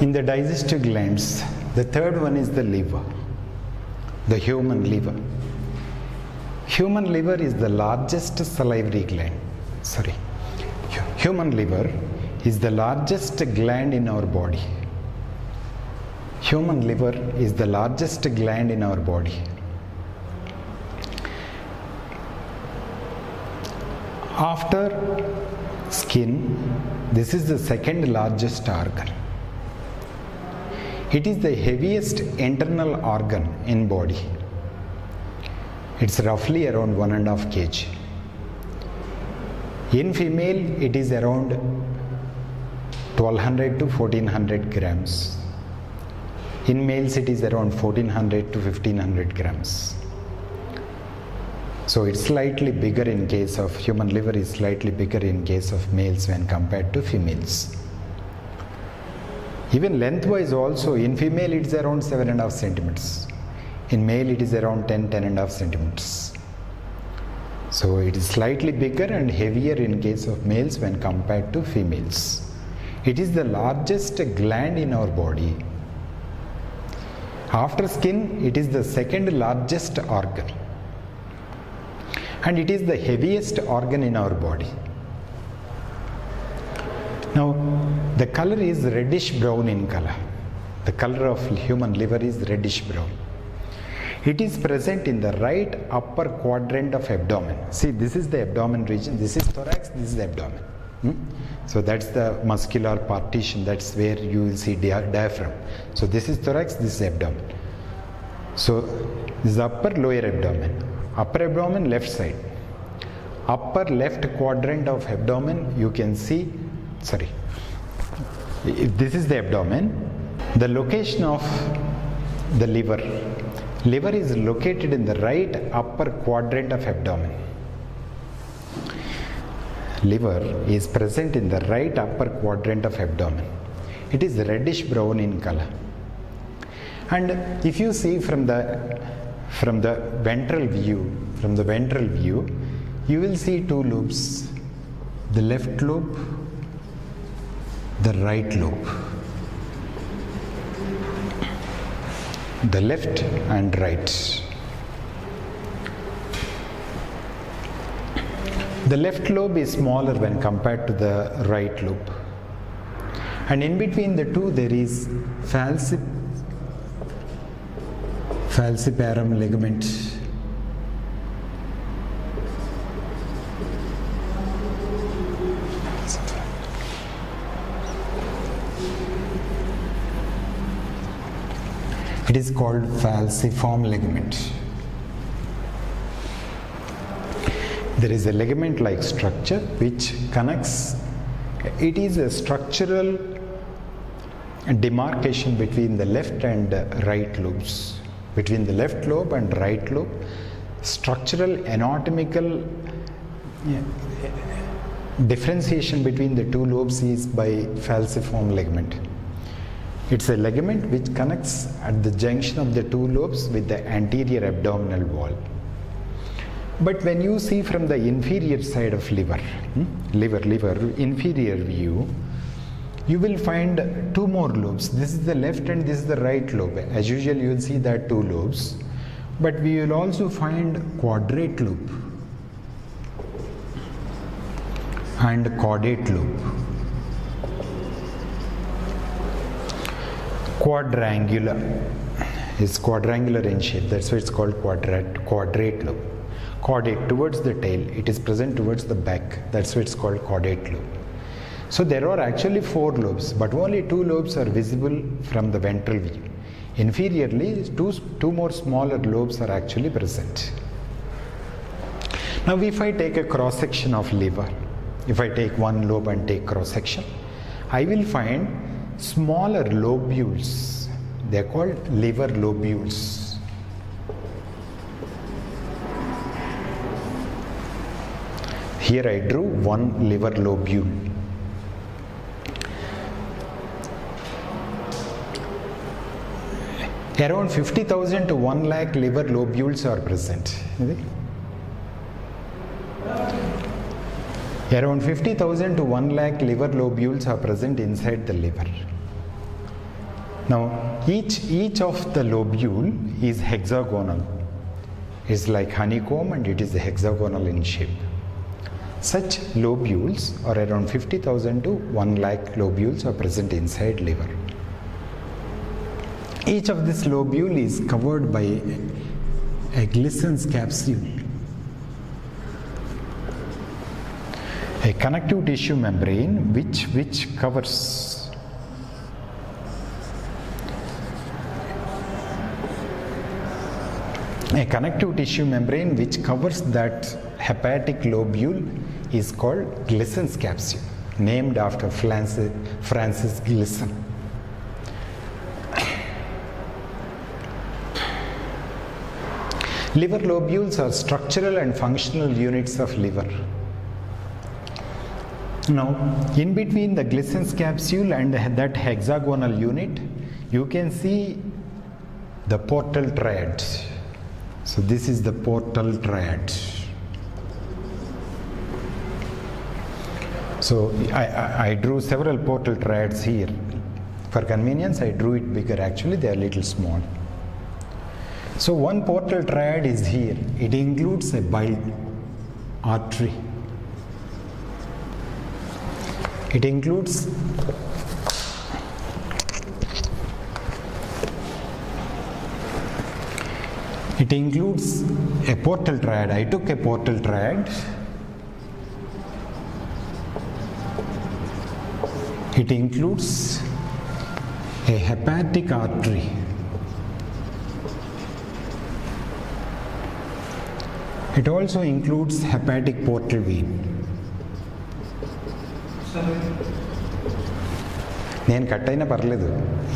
In the digestive glands, the third one is the liver, the human liver. Human liver is the largest salivary gland. Sorry. Human liver is the largest gland in our body. Human liver is the largest gland in our body. After skin, this is the second largest organ. It is the heaviest internal organ in body. It's roughly around one and a half kg. In female, it is around 1200 to 1400 grams. In males, it is around 1400 to 1500 grams. So it's slightly bigger in case of human liver is slightly bigger in case of males when compared to females. Even lengthwise also in female it's around seven and a half centimeters. In male it is around 10, 10 and centimeters. So it is slightly bigger and heavier in case of males when compared to females. It is the largest gland in our body. After skin, it is the second largest organ and it is the heaviest organ in our body. Now, the color is reddish brown in color. The color of human liver is reddish brown. It is present in the right upper quadrant of abdomen. See, this is the abdomen region, this is thorax, this is the abdomen. Hmm? So that's the muscular partition, that's where you will see dia- diaphragm. So this is thorax, this is abdomen. So this is upper lower abdomen. Upper abdomen left side. Upper left quadrant of abdomen you can see sorry. If this is the abdomen. The location of the liver. Liver is located in the right upper quadrant of abdomen. Liver is present in the right upper quadrant of abdomen. It is reddish brown in color. And if you see from the from the ventral view, from the ventral view, you will see two loops The left lobe, the right lobe. The left and right. The left lobe is smaller when compared to the right lobe. And in between the two, there is falcip, falciparum ligament. It is called falciform ligament. There is a ligament like structure which connects, it is a structural demarcation between the left and right lobes. Between the left lobe and right lobe, structural anatomical differentiation between the two lobes is by falciform ligament. It's a ligament which connects at the junction of the two lobes with the anterior abdominal wall. But when you see from the inferior side of liver, hmm, liver, liver, inferior view, you will find two more lobes. This is the left and this is the right lobe. As usual, you will see that two lobes. But we will also find quadrate lobe and caudate lobe. Quadrangular is quadrangular in shape. That's why it's called quadrate, quadrate lobe. Caudate towards the tail. It is present towards the back. That's why it's called caudate lobe. So there are actually four lobes, but only two lobes are visible from the ventral view. Inferiorly, two, two more smaller lobes are actually present. Now, if I take a cross section of liver, if I take one lobe and take cross section, I will find smaller lobules. They are called liver lobules. Here I drew one liver lobule. Around 50,000 to 1 lakh liver lobules are present. Around 50,000 to 1 lakh liver lobules are present inside the liver. Now, each, each of the lobule is hexagonal. It's like honeycomb and it is hexagonal in shape. Such lobules are around 50,000 to 1 lakh lobules are present inside liver. Each of this lobule is covered by a Glisson's capsule, a connective tissue membrane which, which covers a connective tissue membrane which covers that hepatic lobule is called Glisson's capsule, named after Francis, Francis Glisson. Liver lobules are structural and functional units of liver. Now, in between the Glisson's capsule and that hexagonal unit, you can see the portal triad. So, this is the portal triad. So, I, I, I drew several portal triads here. For convenience, I drew it bigger. Actually, they are little small. So one portal triad is here. It includes a bile artery. It includes it includes a portal triad. I took a portal triad. It includes a hepatic artery. It also includes hepatic portal vein. నేను cut అయినా పర్లేదు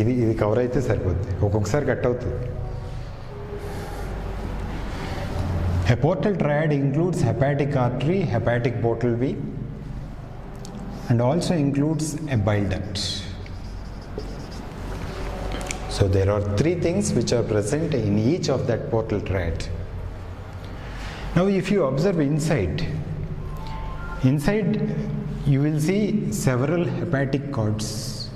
ఇది ఇది cover అయితే సరిపోద్ది ఒక్కొక్కసారి cut అవుతుంది A portal triad includes hepatic artery, hepatic portal vein, and also includes a bile duct. So there are three things which are present in each of that portal triad. Now, if you observe inside, inside you will see several hepatic cords.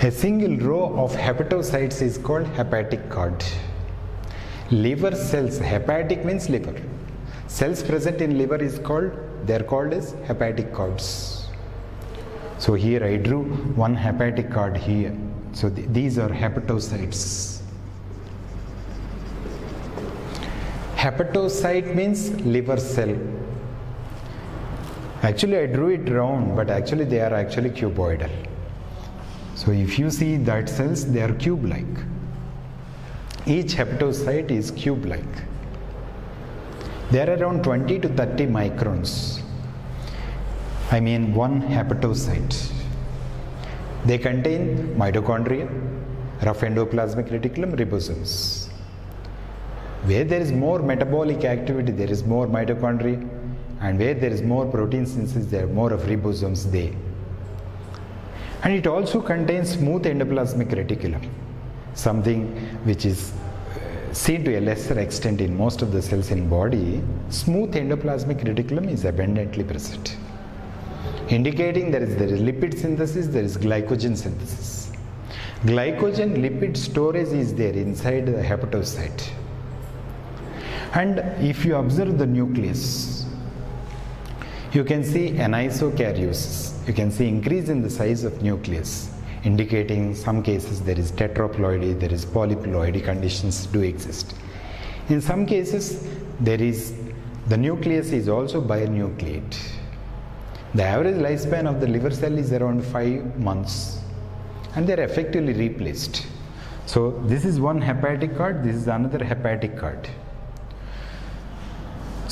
A single row of hepatocytes is called hepatic cord. Liver cells, hepatic means liver. Cells present in liver is called, they are called as hepatic cords. So here I drew one hepatic cord here. So th- these are hepatocytes. Hepatocyte means liver cell. Actually, I drew it round, but actually, they are actually cuboidal. So, if you see that cells, they are cube like. Each hepatocyte is cube like. They are around 20 to 30 microns. I mean, one hepatocyte. They contain mitochondria, rough endoplasmic reticulum, ribosomes. Where there is more metabolic activity, there is more mitochondria, and where there is more protein synthesis, there are more of ribosomes there. And it also contains smooth endoplasmic reticulum, something which is uh, seen to a lesser extent in most of the cells in body. Smooth endoplasmic reticulum is abundantly present, indicating there is there is lipid synthesis, there is glycogen synthesis. Glycogen lipid storage is there inside the hepatocyte. And if you observe the nucleus, you can see anisokaryosis. You can see increase in the size of nucleus, indicating some cases there is tetraploidy, there is polyploidy conditions do exist. In some cases, there is the nucleus is also binucleate. The average lifespan of the liver cell is around five months, and they are effectively replaced. So this is one hepatic cord, this is another hepatic cord.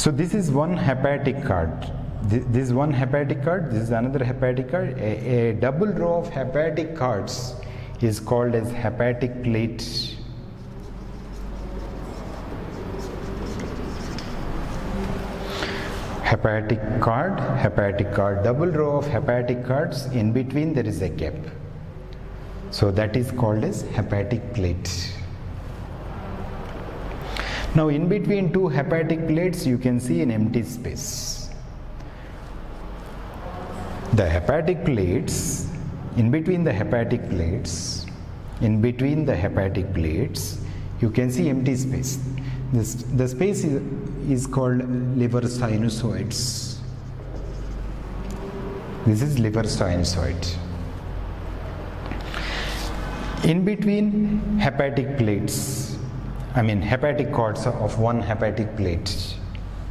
So this is one hepatic cord. This, is one hepatic cord. This is another hepatic cord. A, a double row of hepatic cords is called as hepatic plate. Hepatic cord, hepatic cord, double row of hepatic cords. In between there is a gap. So that is called as hepatic plate. Now, in between two hepatic plates, you can see an empty space. the hepatic plates, in between the hepatic plates, in between the hepatic plates, you can see empty space. This, the space is, is called liver sinusoids. This is liver sinusoid. In between hepatic plates, I mean hepatic cords of one hepatic plate.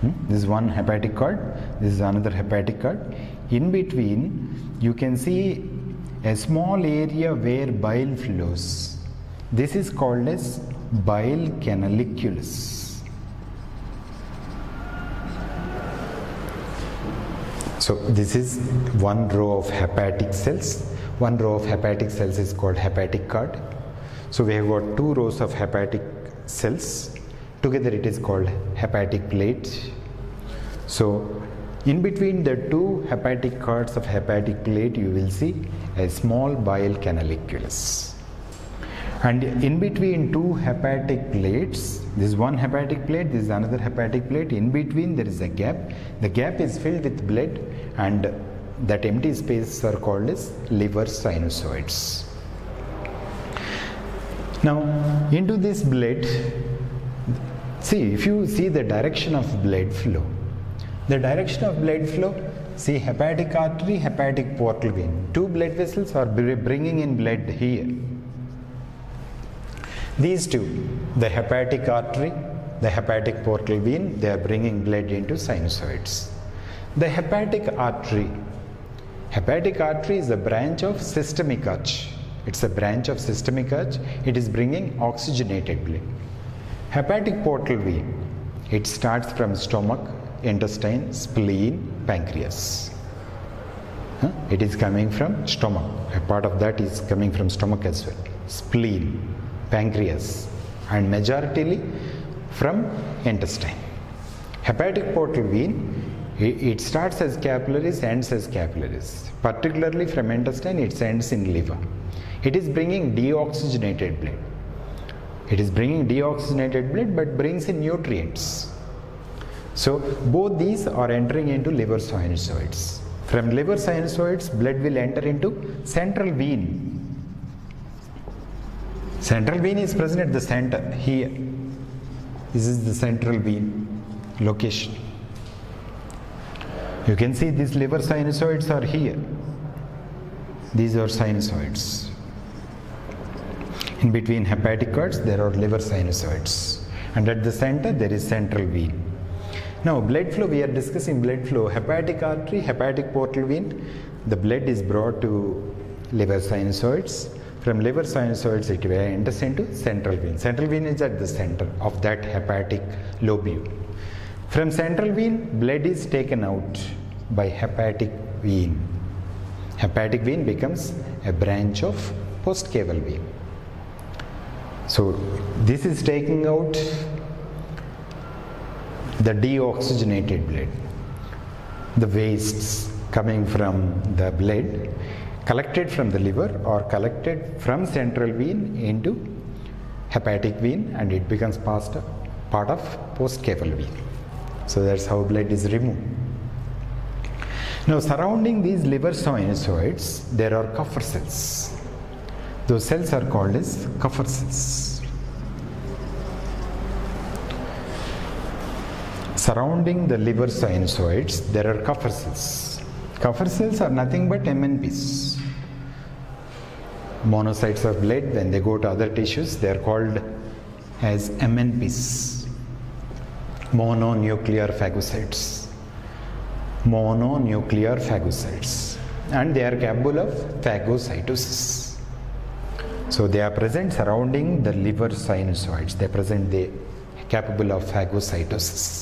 Hmm? This is one hepatic cord, this is another hepatic cord. In between, you can see a small area where bile flows. This is called as bile canaliculus. So this is one row of hepatic cells. One row of hepatic cells is called hepatic cord. So we have got two rows of hepatic cells. Together it is called hepatic plate. So in between the two hepatic cords of hepatic plate you will see a small bile canaliculus. And in between two hepatic plates, this is one hepatic plate, this is another hepatic plate. In between there is a gap. The gap is filled with blood and that empty space are called as liver sinusoids. Now, into this blood, see if you see the direction of blood flow, the direction of blood flow, see hepatic artery, hepatic portal vein. Two blood vessels are bringing in blood here. These two, the hepatic artery, the hepatic portal vein, they are bringing blood into sinusoids. The hepatic artery, hepatic artery is a branch of systemic arch. It's a branch of systemic arch. It is bringing oxygenated blood. Hepatic portal vein, it starts from stomach, intestine, spleen, pancreas. It is coming from stomach. A part of that is coming from stomach as well. Spleen, pancreas, and majoritarily from intestine. Hepatic portal vein, it starts as capillaries, ends as capillaries. Particularly from intestine, it ends in liver. It is bringing deoxygenated blood. It is bringing deoxygenated blood but brings in nutrients. So both these are entering into liver sinusoids. From liver sinusoids, blood will enter into central vein. Central vein is present at the center here. This is the central vein location. You can see these liver sinusoids are here. These are sinusoids. In between hepatic cords, there are liver sinusoids. And at the center, there is central vein. Now, blood flow, we are discussing blood flow, hepatic artery, hepatic portal vein. The blood is brought to liver sinusoids. From liver sinusoids, it enters into central vein. Central vein is at the center of that hepatic lobule. From central vein, blood is taken out by hepatic vein. Hepatic vein becomes a branch of postcaval vein. So, this is taking out the deoxygenated blood, the wastes coming from the blood collected from the liver or collected from central vein into hepatic vein and it becomes part of postcaval vein. So that's how blood is removed. Now surrounding these liver sinusoids there are Kupffer cells. Those cells are called as Kupffer cells. Surrounding the liver sinusoids there are Kupffer cells. Kupffer cells are nothing but MNPs. Monocytes of blood when they go to other tissues they are called as MNPs mononuclear phagocytes. Mononuclear phagocytes. And they are capable of phagocytosis. So they are present surrounding the liver sinusoids. They present the capable of phagocytosis.